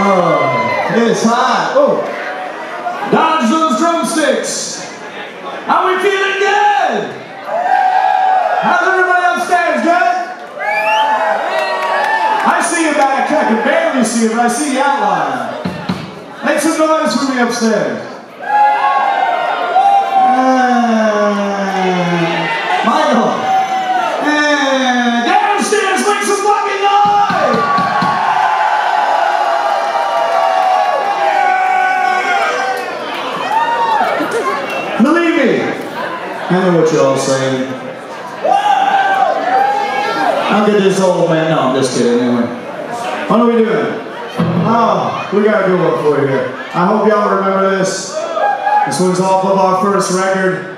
Oh, it's hot. Oh. Dodge those drumsticks. Are we feeling good? How's everybody upstairs, good? I see you back. I can barely see you, but I see the outline. Make some noise for me upstairs. Me, I know what you're all saying. I'll get this old man. No, I'm just kidding anyway. What are ah, we doing? Oh, we got a good one for you here. I hope y'all remember this. This one's off of our first record.